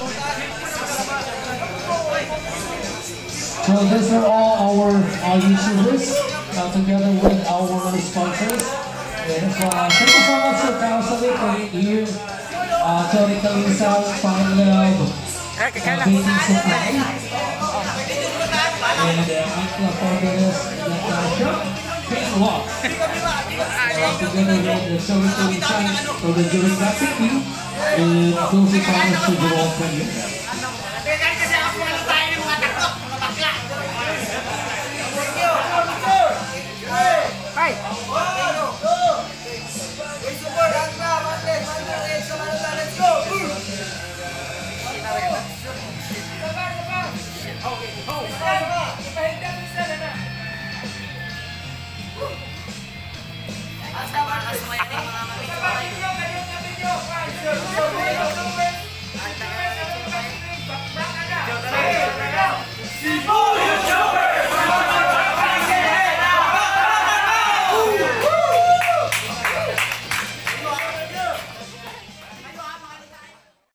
So these are all our uh, YouTubers uh, together with our sponsors. Yes, uh, thank you so much for counseling for you. Uh, Tony Calisa, Fine Love, uh, Baking Supply, and uh, Forberes, Natasha, Pink Walk. Together with the Tony Calisa for the Geographic team, Eh, susi para sa Europa yun. Hasta ahora, hasta mañana.